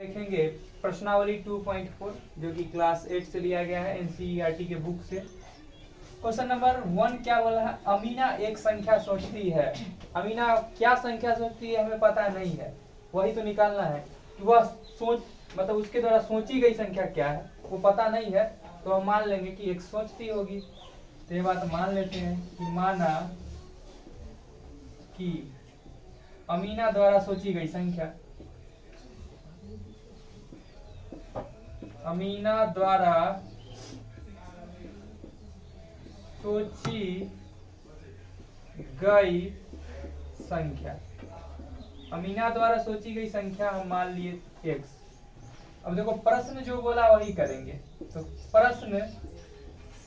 देखेंगे, प्रश्नावली 2.4 जो कि क्लास 8 से लिया गया है एनसीईआरटी के बुक से। क्वेश्चन नंबर वन क्या बोला है? अमीना एक संख्या सोचती है। अमीना, क्या संख्या सोचती है? हमें पता नहीं है। वही तो निकालना है। कि वह सोच मतलब उसके द्वारा सोची गई संख्या क्या है, वो पता नहीं है। तो हम मान लेंगे कि एक सोचती होगी। तो ये बात मान लेते हैं कि माना कि अमीना द्वारा सोची गई संख्या अमीना द्वारा सोची गई संख्या। अमीना द्वारा सोची गई संख्या हम मान लिए एक्स अब देखो, प्रश्न जो बोला वही करेंगे। तो प्रश्न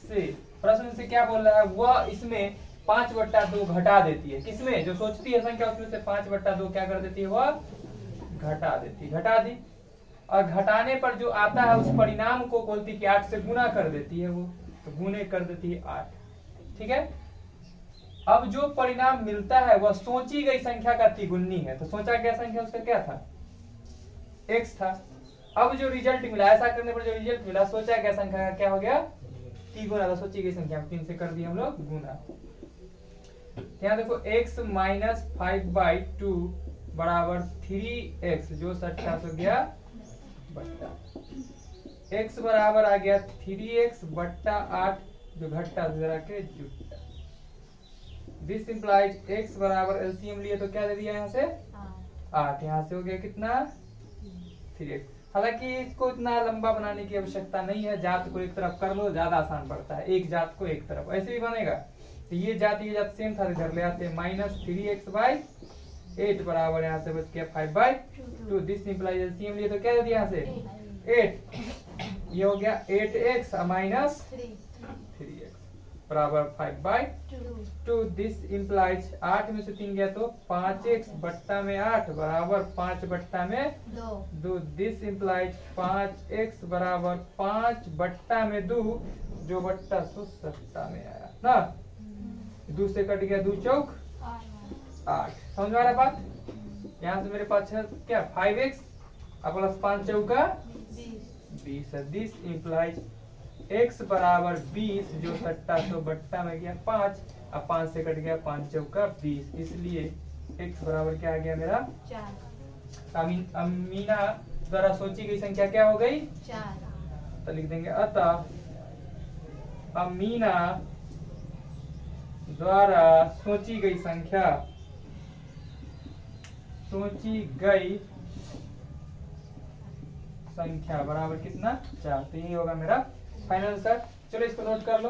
से प्रश्न से क्या बोल रहा है? वह इसमें पाँच बट्टा दो घटा देती है। किसमें? जो सोचती है संख्या, उसमें से पाँच बट्टा दो क्या कर देती है? वह घटा देती घटा दी। और घटाने पर जो आता है, उस परिणाम को बोलती कि आठ से गुना कर देती है वो तो गुने कर देती है आठ। ठीक है? अब जो परिणाम मिलता है, वह सोची गई संख्या का तिगुनी है। तो सोचा गया संख्या, उसका क्या था? एक्स था। अब जो रिज़ल्ट मिला, ऐसा करने पर जो रिज़ल्ट मिला, सोचा गया संख्या का क्या हो गया? तिगुना। था सोची गई संख्या, तीन से कर दिया हम लोग, गुना। यहाँ देखो, x minus five by two बराबर थ्री एक्स जो सट्टा सो गया बट्टा। X बराबर आ गया थ्री एक्स बट्टा आठ जो घट्टा जरा के जुट्टा। दिस इंप्लाइज x बराबर एलसीएम लिए तो क्या दे दिया यहाँ से? आठ। यहाँ से हो गया कितना? थ्री एक्स हालाँकि इसको इतना लंबा बनाने की आवश्यकता नहीं है। जात को एक तरफ़ कर लो, ज़्यादा आसान पड़ता है। एक जात को एक तरफ़। ऐसे भी बनेगा। तो ये जात ये जात सेम था, इधर ले आते minus three x by eight बराबर यहाँ से बच गया five by two this implies LCM लिए तो क्या दे दिया यहाँ से? एट ये हो गया eight x minus three x बराबर five by two this implies आठ में से तीन गया तो पाँच एक्स बट्टा में आठ बराबर पाँच बट्टा में दो. दिस इंप्लाइज पाँच एक्स बराबर पाँच बट्टा में दो जो बट्टा सो सत्ता में आया. ना? दो से कट गया दो चौक. आठ समझ में आ रहा बात? यहाँ से मेरे पास है क्या? फाइव एक्स प्लस पाँच चौका? बीस दिस इंप्लाइज एक्स बराबर बीस जो सट्टा सो बट्टा में गया पाँच अब पाँच से कट गया पाँच चौका बीस। इसलिए एक्स बराबर क्या आ गया मेरा? अमीन अमीना द्वारा सोची गई संख्या क्या हो गई? तो लिख देंगे अतः अमीना द्वारा सोची गई संख्या सोची गई संख्या बराबर कितना? चार। तो यही होगा मेरा फाइनल आंसर चलो इसको नोट कर लो।